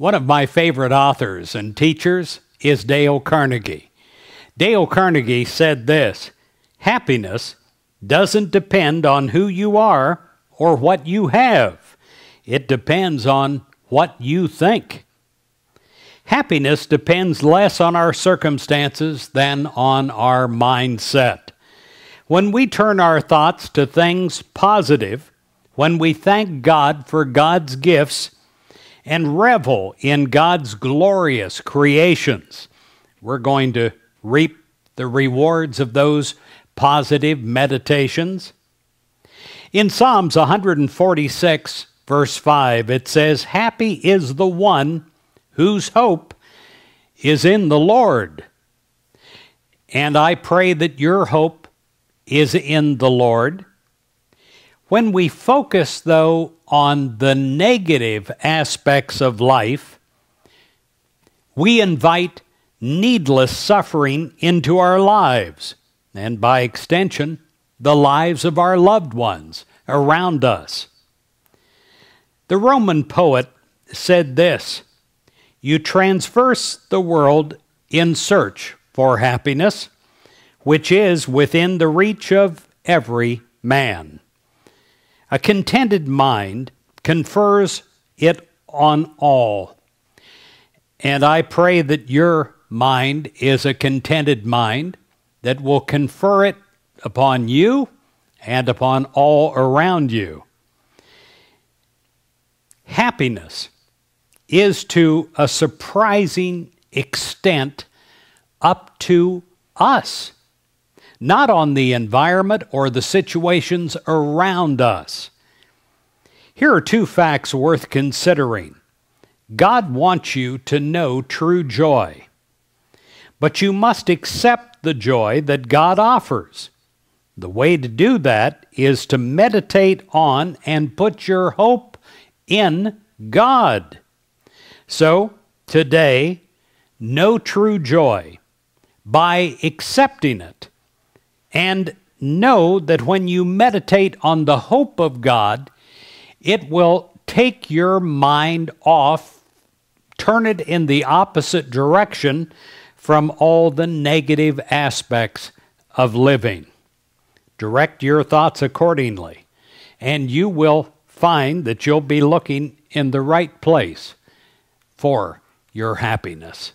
One of my favorite authors and teachers is Dale Carnegie. Dale Carnegie said this Happiness doesn't depend on who you are or what you have, it depends on what you think. Happiness depends less on our circumstances than on our mindset. When we turn our thoughts to things positive, when we thank God for God's gifts and revel in God's glorious creations, we're going to reap the rewards of those positive meditations. In Psalms 146, verse 5, it says, Happy is the one whose hope is in the Lord. And I pray that your hope is in the Lord. When we focus, though, on the negative aspects of life, we invite needless suffering into our lives, and by extension, the lives of our loved ones around us. The Roman poet said this You transverse the world in search for happiness which is within the reach of every man. A contented mind confers it on all. And I pray that your mind is a contented mind that will confer it upon you and upon all around you. Happiness is to a surprising extent up to us not on the environment or the situations around us. Here are two facts worth considering. God wants you to know true joy, but you must accept the joy that God offers. The way to do that is to meditate on and put your hope in God. So, today, know true joy by accepting it and know that when you meditate on the hope of God, it will take your mind off, turn it in the opposite direction from all the negative aspects of living. Direct your thoughts accordingly, and you will find that you'll be looking in the right place for your happiness.